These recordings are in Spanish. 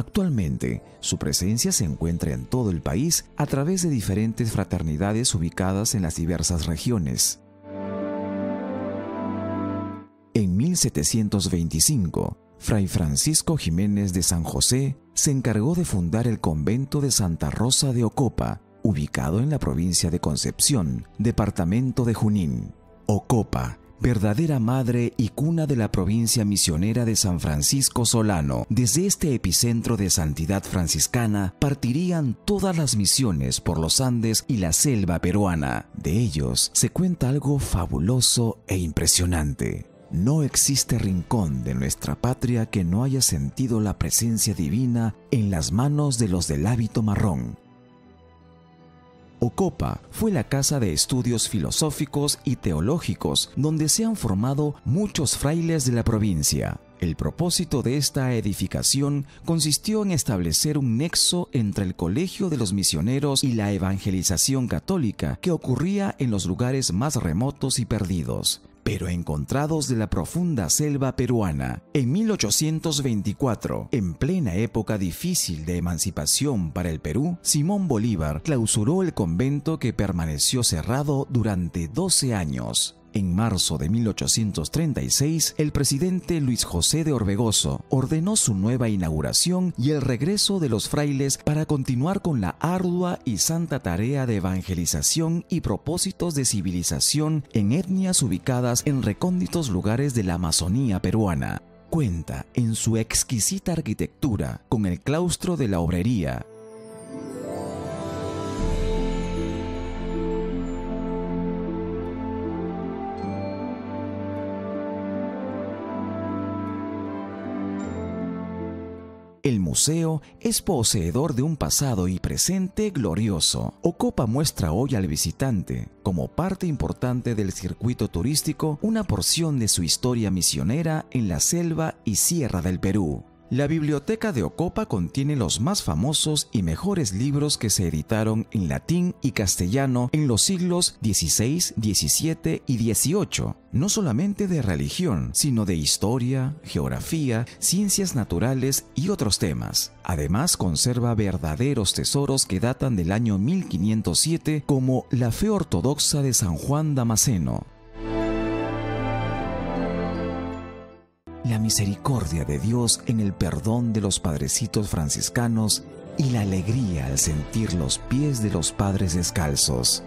Actualmente, su presencia se encuentra en todo el país a través de diferentes fraternidades ubicadas en las diversas regiones. En 1725, Fray Francisco Jiménez de San José se encargó de fundar el convento de Santa Rosa de Ocopa, ubicado en la provincia de Concepción, departamento de Junín. Ocopa verdadera madre y cuna de la provincia misionera de San Francisco Solano. Desde este epicentro de santidad franciscana partirían todas las misiones por los Andes y la selva peruana. De ellos se cuenta algo fabuloso e impresionante. No existe rincón de nuestra patria que no haya sentido la presencia divina en las manos de los del hábito marrón, Ocopa fue la casa de estudios filosóficos y teológicos donde se han formado muchos frailes de la provincia. El propósito de esta edificación consistió en establecer un nexo entre el colegio de los misioneros y la evangelización católica que ocurría en los lugares más remotos y perdidos pero encontrados de la profunda selva peruana. En 1824, en plena época difícil de emancipación para el Perú, Simón Bolívar clausuró el convento que permaneció cerrado durante 12 años. En marzo de 1836, el presidente Luis José de Orbegoso ordenó su nueva inauguración y el regreso de los frailes para continuar con la ardua y santa tarea de evangelización y propósitos de civilización en etnias ubicadas en recónditos lugares de la Amazonía peruana. Cuenta en su exquisita arquitectura con el claustro de la obrería, museo es poseedor de un pasado y presente glorioso. Ocopa muestra hoy al visitante, como parte importante del circuito turístico, una porción de su historia misionera en la selva y sierra del Perú. La biblioteca de Ocopa contiene los más famosos y mejores libros que se editaron en latín y castellano en los siglos XVI, XVII y XVIII, no solamente de religión, sino de historia, geografía, ciencias naturales y otros temas. Además conserva verdaderos tesoros que datan del año 1507 como la fe ortodoxa de San Juan Damasceno, misericordia de Dios en el perdón de los padrecitos franciscanos y la alegría al sentir los pies de los padres descalzos.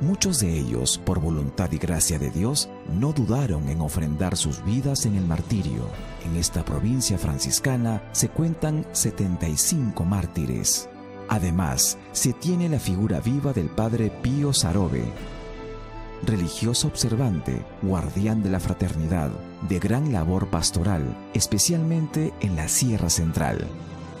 Muchos de ellos, por voluntad y gracia de Dios, no dudaron en ofrendar sus vidas en el martirio. En esta provincia franciscana se cuentan 75 mártires. Además, se tiene la figura viva del padre Pío Sarobe, religioso observante, guardián de la fraternidad, de gran labor pastoral, especialmente en la Sierra Central.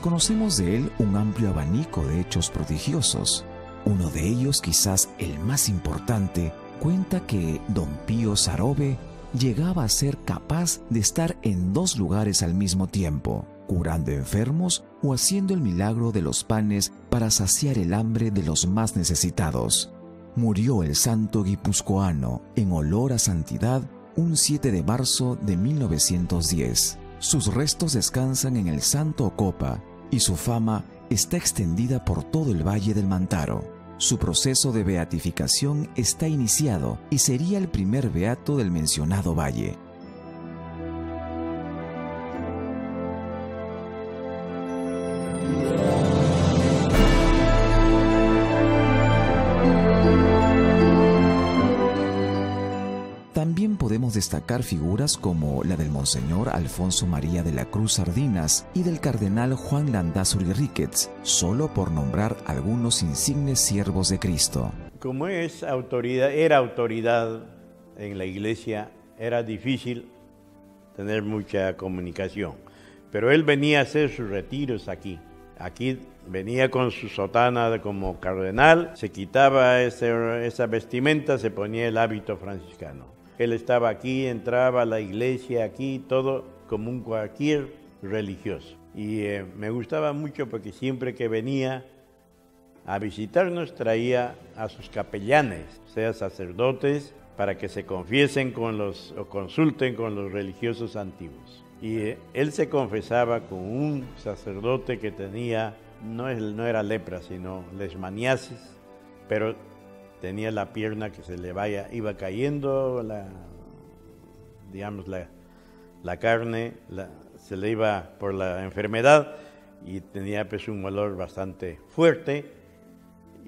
Conocemos de él un amplio abanico de hechos prodigiosos. Uno de ellos, quizás el más importante, cuenta que don Pío Sarobe llegaba a ser capaz de estar en dos lugares al mismo tiempo, curando enfermos o haciendo el milagro de los panes para saciar el hambre de los más necesitados murió el santo guipuzcoano en olor a santidad un 7 de marzo de 1910. Sus restos descansan en el Santo Ocopa y su fama está extendida por todo el Valle del Mantaro. Su proceso de beatificación está iniciado y sería el primer beato del mencionado valle. Podemos destacar figuras como la del Monseñor Alfonso María de la Cruz Sardinas y del Cardenal Juan Landazuri Ricketts, solo por nombrar algunos insignes siervos de Cristo. Como es autoridad, era autoridad en la iglesia, era difícil tener mucha comunicación. Pero él venía a hacer sus retiros aquí. Aquí venía con su sotana como cardenal, se quitaba esa vestimenta, se ponía el hábito franciscano. Él estaba aquí, entraba a la iglesia aquí, todo como un cualquier religioso. Y eh, me gustaba mucho porque siempre que venía a visitarnos traía a sus capellanes, sea sacerdotes para que se confiesen con los o consulten con los religiosos antiguos. Y eh, él se confesaba con un sacerdote que tenía, no, no era lepra, sino lesmaniasis, pero tenía la pierna que se le vaya, iba cayendo la, digamos, la, la carne, se le iba por la enfermedad y tenía pues un olor bastante fuerte.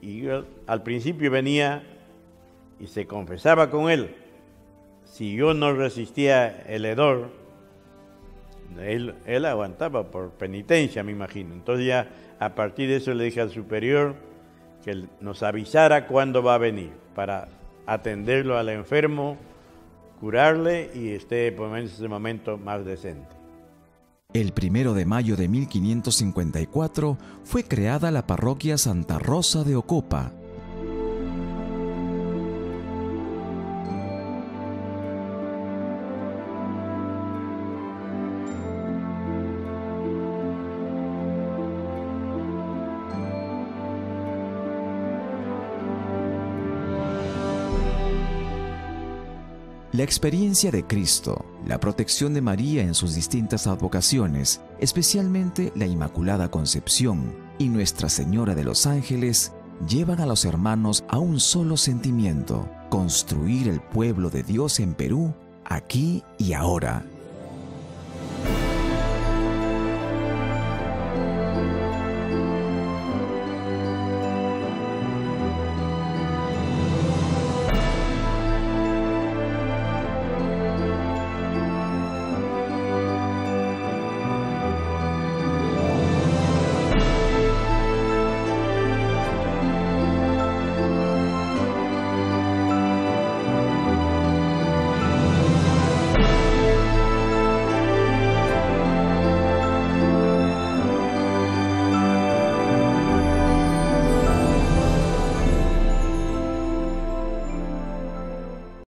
Y al principio venía y se confesaba con él. Si yo no resistía el hedor, él, él aguantaba por penitencia, me imagino. Entonces ya a partir de eso le dije al superior que nos avisara cuándo va a venir para atenderlo al enfermo, curarle y esté por en ese momento más decente. El primero de mayo de 1554 fue creada la parroquia Santa Rosa de Ocopa, La experiencia de Cristo, la protección de María en sus distintas advocaciones, especialmente la Inmaculada Concepción y Nuestra Señora de los Ángeles, llevan a los hermanos a un solo sentimiento, construir el pueblo de Dios en Perú, aquí y ahora.